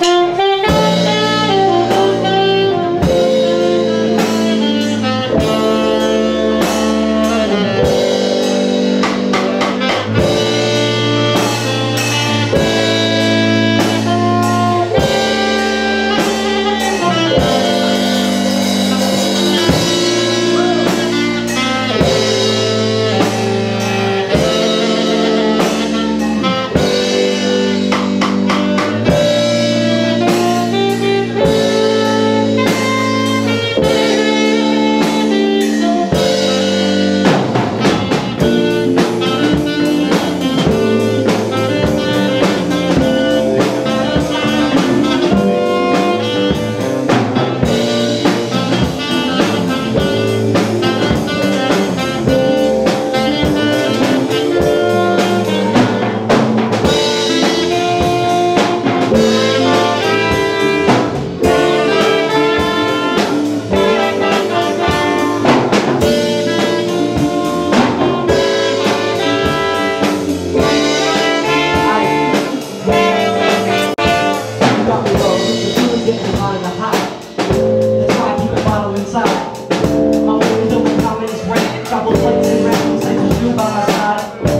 三。Bye.